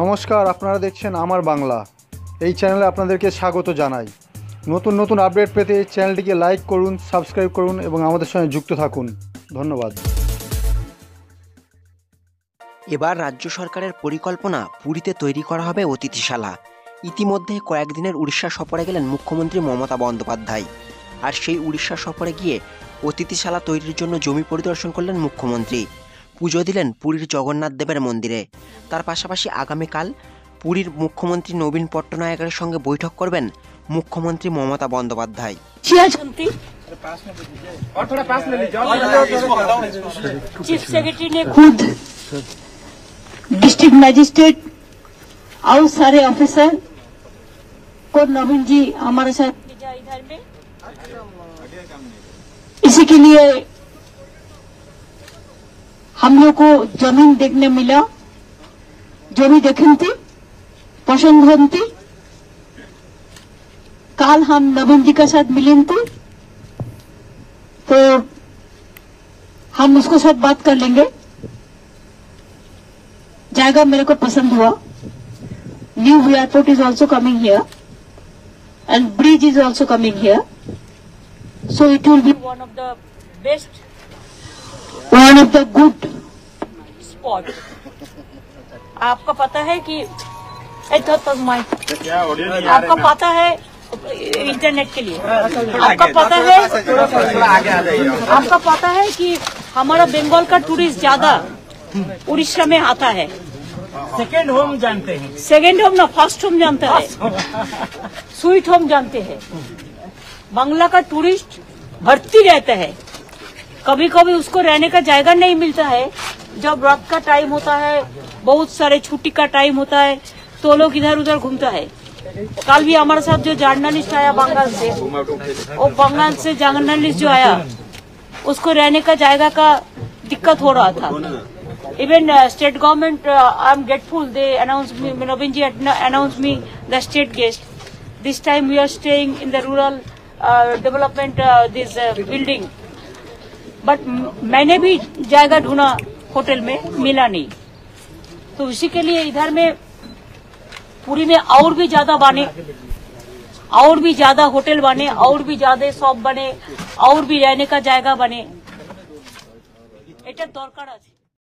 নমস্কার, আপনারা দেখছেন আমার বাংলা। এই চ্যানেলে আপনাদেরকে স্বাগত জানাই। নতুন নতুন আপডেট পেতে এই চ্যানেলটিকে লাইক করুন, সাবস্ক্রাইব করুন এবং আমাদের সঙ্গে যুক্ত থাকুন। ধন্যবাদ। এবার রাজ্য সরকারের পরিকল্পনা পুরীতে তৈরি করা হবে অতিথিশালা। ইতিমধ্যে কয়েকদিনের উড়িষ্যা সফরে গেলেন মুখ্যমন্ত্রী মমতা বন্দ্যোপাধ্যায়। আর সেই উড়িষ্যা সফরে গিয়ে অতিথিশালা তৈরির জন্য জমি পরিদর্শন করলেন মুখ্যমন্ত্রী। পুজো দিলেন পুরীর জগন্নাথ দেবের মন্দিরে তার পাশাপাশি আগামীকাল পুরীর মুখ্যমন্ত্রী নবীন পট্টনায়কের সঙ্গে বৈঠক করবেন মুখ্যমন্ত্রী মমতা বন্দ্যোপাধ্যায় सियाचंती चीफ सेक्रेटरी ने खुद डिस्ट्रिक्ट मजिस्ट्रेट और सारे ऑफिसर को नवीन जी हमारे साथ भेजा इधर में इसी के लिए हम लोग को ज़मीन देखने मिला ज़मीन देखें थी पसंद होती। कल हम नवीन जी के साथ मिले थे तो हम उसको साथ बात कर लेंगे। जाएगा मेरे को पसंद हुआ। New airport is also coming here and bridge is also coming here so it will be one of the best one of the good spot आपका पता है कि तो, तो, माइक आपका पता है इंटरनेट के लिए। आपका पता है आपका पता है कि हमारा बंगाल का टूरिस्ट ज़्यादा उड़ीसा में आता है। सेकेंड होम जानते हैं। सेकेंड होम ना फ़र्स्ट होम जानता है। स्वीट होम जानते हैं। बांग्ला का टूरिस्ट भर्ती रहता है। कभी कभी उसको रहने का जायगा नहीं मिलता है। जब रात का टाइम होता है, बहुत सारे छुट्टी का टाइम होता है तो लोग इधर उधर घूमता है। कल भी हमारे साथ जो जर्नलिस्ट आया बंगाल से, वो बंगाल से जर्नलिस्ट जो आया, उसको रहने का जायगा का दिक्कत हो रहा था। Even state government I am grateful they announce me Naveen ji announce me the state guest this time we are staying in the rural development this building. But मैंने भी जायगा ढूंढा होटल में मिला नहीं तो इसी के लिए इधर में पूरी में और भी ज्यादा बने और भी ज्यादा होटल बने और भी ज्यादा शॉप बने और भी रहने का जायगा बने এটা দরকার আছে